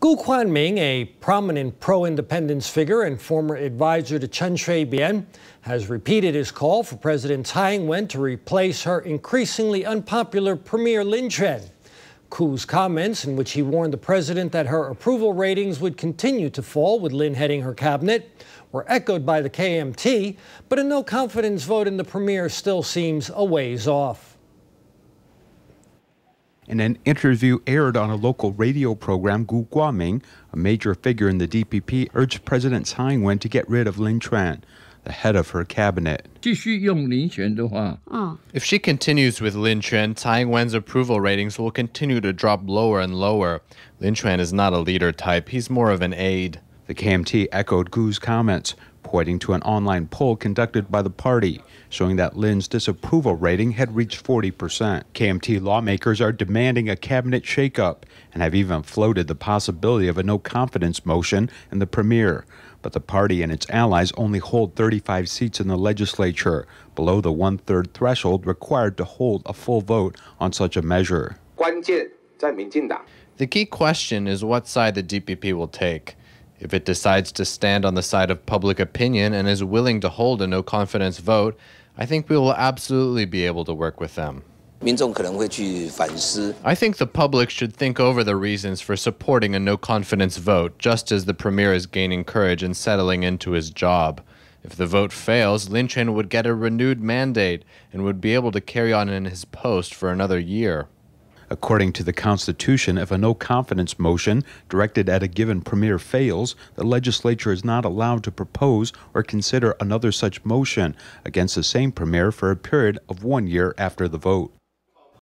Koo Kwang-ming, a prominent pro-independence figure and former advisor to Chen Shui-bian, has repeated his call for President Tsai Ing-wen to replace her increasingly unpopular Premier Lin Chuan. Koo's comments, in which he warned the president that her approval ratings would continue to fall with Lin heading her cabinet, were echoed by the KMT, but a no-confidence vote in the premier still seems a ways off. In an interview aired on a local radio program, Koo Kwang-ming, a major figure in the DPP, urged President Tsai Ing-wen to get rid of Lin Chuan, the head of her cabinet. If she continues with Lin Chuan, Tsai Ing-wen's approval ratings will continue to drop lower and lower. Lin Chuan is not a leader type, he's more of an aide. The KMT echoed Koo's comments, pointing to an online poll conducted by the party showing that Lin's disapproval rating had reached 40%. KMT lawmakers are demanding a cabinet shakeup and have even floated the possibility of a no confidence motion in the premier. But the party and its allies only hold 35 seats in the legislature, below the one third threshold required to hold a full vote on such a measure. The key question is what side the DPP will take. If it decides to stand on the side of public opinion and is willing to hold a no confidence vote, I think we will absolutely be able to work with them. I think the public should think over the reasons for supporting a no confidence vote, just as the premier is gaining courage and settling into his job. If the vote fails, Lin Chuan would get a renewed mandate and would be able to carry on in his post for another year. According to the Constitution, if a no confidence motion directed at a given premier fails, the legislature is not allowed to propose or consider another such motion against the same premier for a period of one year after the vote.